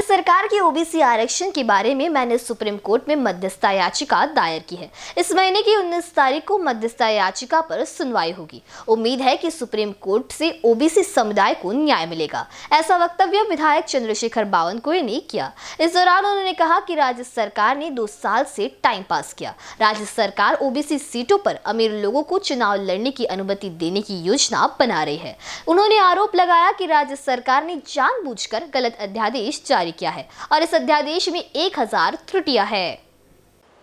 सरकार की ओबीसी आरक्षण के बारे में मैंने सुप्रीम कोर्ट में मध्यस्थता याचिका दायर की है। इस महीने की 19 तारीख को मध्यस्थता याचिका पर सुनवाई होगी। उम्मीद है कि सुप्रीम कोर्ट से ओबीसी समुदाय को न्याय मिलेगा। ऐसा वक्तव्य विधायक चंद्रशेखर बावनकुळे ने किया। इस दौरान उन्होंने कहा कि राज्य सरकार ने दो साल से टाइम पास किया। राज्य सरकार ओबीसी सीटों पर अमीर लोगों को चुनाव लड़ने की अनुमति देने की योजना बना रही है। उन्होंने आरोप लगाया कि राज्य सरकार ने जानबूझकर गलत अध्यादेश जारी किया है और इस अध्यादेश में एक हज़ार त्रुटियाँ है।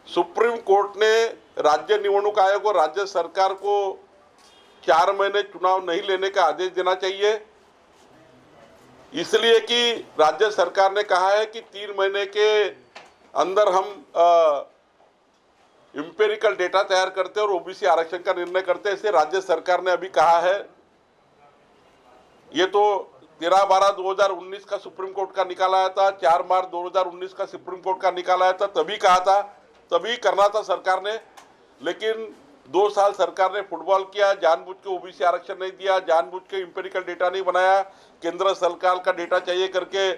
सुप्रीम कोर्ट ने राज्य निवडणूक आयोग और राज्य सरकार को चार महीने चुनाव नहीं लेने का आदेश देना चाहिए। इसलिए कि राज्य सरकार ने कहा है कि तीन महीने के अंदर हम इंपेरिकल डेटा तैयार करते और ओबीसी आरक्षण का निर्णय करते हैं। इसे राज्य सरकार ने अभी कहा है। ये तो तेरह बारह 2019 का सुप्रीम कोर्ट का निकाल आया था, चार मार्च 2019 का सुप्रीम कोर्ट का निकाल आया था, तभी कहा था, तभी करना था सरकार ने, लेकिन दो साल सरकार ने फुटबॉल किया, जानबूझ के ओबीसी आरक्षण नहीं दिया, जानबूझ के इंपेरिकल डेटा नहीं बनाया, केंद्र सरकार का डेटा चाहिए करके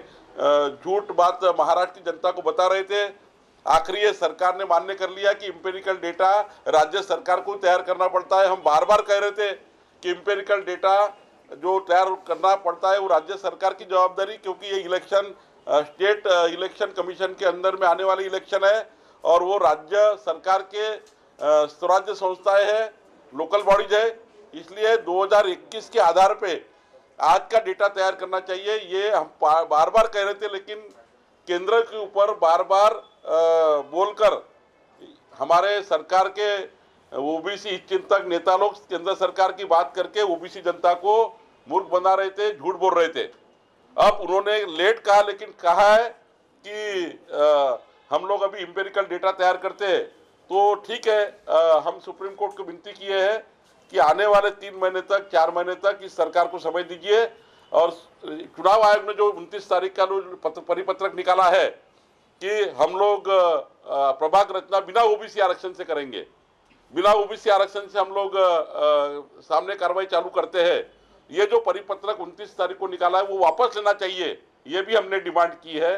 झूठ बात महाराष्ट्र की जनता को बता रहे थे। आखिरी सरकार ने मान्य कर लिया कि इंपेरिकल डेटा राज्य सरकार को तैयार करना पड़ता है। हम बार बार कह रहे थे कि इंपेरिकल डेटा जो तैयार करना पड़ता है वो राज्य सरकार की जवाबदारी, क्योंकि ये इलेक्शन स्टेट इलेक्शन कमीशन के अंदर में आने वाली इलेक्शन है और वो राज्य सरकार के स्वराज्य संस्थाएँ हैं, लोकल बॉडीज है। इसलिए 2021 के आधार पे आज का डेटा तैयार करना चाहिए। ये हम बार बार कह रहे थे, लेकिन केंद्र के ऊपर बार बार बोलकर हमारे सरकार के ओबीसी चिंतक नेता लोग, केंद्र सरकार की बात करके ओबीसी जनता को मूर्ख बना रहे थे झूठ बोल रहे थे। अब उन्होंने लेट कहा लेकिन कहा है कि आ, हम लोग अभी इम्पेरिकल डेटा तैयार करते हैं। तो ठीक है आ, हम सुप्रीम कोर्ट को विनती किए हैं कि आने वाले तीन महीने तक चार महीने तक इस सरकार को समय दीजिए। और चुनाव आयोग ने जो उनतीस तारीख का जो परिपत्रक निकाला है कि हम लोग प्रभाग रचना बिना ओबीसी आरक्षण से करेंगे। बिना ओबीसी आरक्षण से हम लोग सामने कार्रवाई चालू करते हैं। ये जो परिपत्रक 29 तारीख को निकाला है, वो वापस लेना चाहिए, ये भी हमने डिमांड की है।